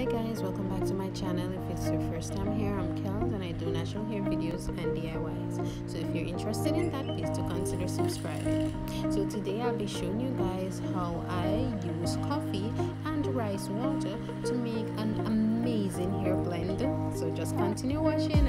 hi guys welcome back to my channel. If it's your first time here i'm Kellz and i do natural hair videos and diys so if you're interested in that please do consider subscribing. So today i'll be showing you guys how i use coffee and rice water to make an amazing hair blend so just continue watching.